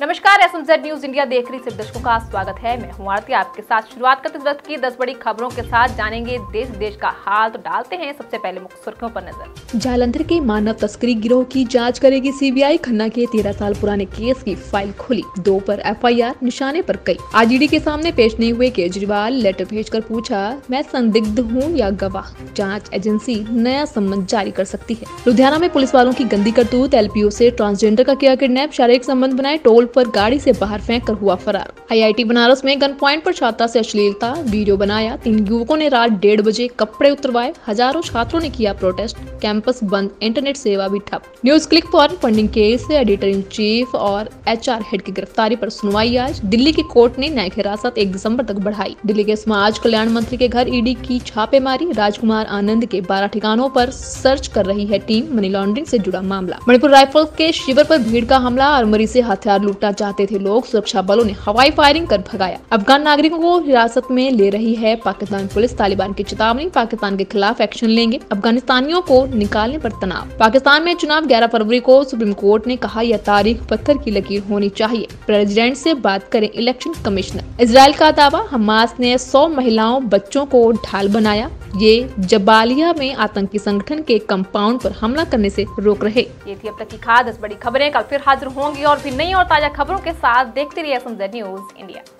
नमस्कार S news India देख रही सिर्फ़ दर्शकों का स्वागत है। मैं हूँ आरती, आपके साथ शुरुआत करते वक्त की दस बड़ी खबरों के साथ। जानेंगे देश देश का हाल तो डालते हैं सबसे पहले मुख्य सुर्खियों पर नज़र। जालंधर के मानव तस्करी गिरोह की जाँच करेगी सीबीआई। खन्ना के तेरह साल पुराने केस की फ़ाइल खुली, दो पर एफआईआर निशाने पर कई। आज ईडी के सामने पेश नहीं हुए केजरीवाल, लेटर भेजकर पूछा, मैं संदिग्ध हूँ या गवाह? जाँच एजेंसी नया सम्मन जारी कर सकती है? लुधियाना में पुलिस वालों की गंदी करतूत, एलपीओ से ट्रांसजेंडर का किया किडनेप, शारीरिक संबंध बनाए टोल पर गाड़ी से बाहर फेंक कर हुआ फरार। आईआईटी बनारस में गन पॉइंट पर छात्रा से अश्लीलता वीडियो बनाया। तीन युवकों ने रात डेढ़ बजे कपड़े उतरवाए। हज़ारों छात्रों ने किया प्रोटेस्ट। कैंपस बंद, इंटरनेट सेवा भी ठप। न्यूज़ क्लिक पर funding case, editor in chief और एचआर हेड की गिरफ्तारी आरोप सुनवाई आज। दिल्ली की कोर्ट ने न्यायिक हिरासत एक दिसंबर तक बढ़ाई। दिल्ली के समाज कल्याण मंत्री के घर ईडी की छापेमारी। राजकुमार आनंद के बारह ठिकानों पर सर्च कर रही है टीम मनी लॉन्ड्रिंग से जुड़ा मामला। मणिपुर राइफल के शिविर पर भीड़ का हमला। आर्मरी से हथियार लूटना चाहते थे लोग, सुरक्षा बलों ने हवाई फायरिंग कर भगाया। अफगान नागरिकों को हिरासत में ले रही है पाकिस्तान पुलिस। तालिबान की चेतावनी, पाकिस्तान के खिलाफ एक्शन लेंगे। अफगानिस्तानियों को निकालने पर तनाव। पाकिस्तान में चुनाव 11 फरवरी को सुप्रीम कोर्ट ने कहा, यह तारीख पत्थर की लकीर होनी चाहिए। प्रेसिडेंट से बात करें इलेक्शन कमिश्नर। इसराइल का दावा, हमास ने 100 महिलाओं बच्चों को ढाल बनाया। ये जबालिया में आतंकी संगठन के कंपाउंड पर हमला करने से रोक रहे। ये थी अब तक की खास बड़ी खबरें। कल फिर हाजिर होंगी और फिर नई और ताज़ा खबरों के साथ देखते रहिए न्यूज़ इंडिया।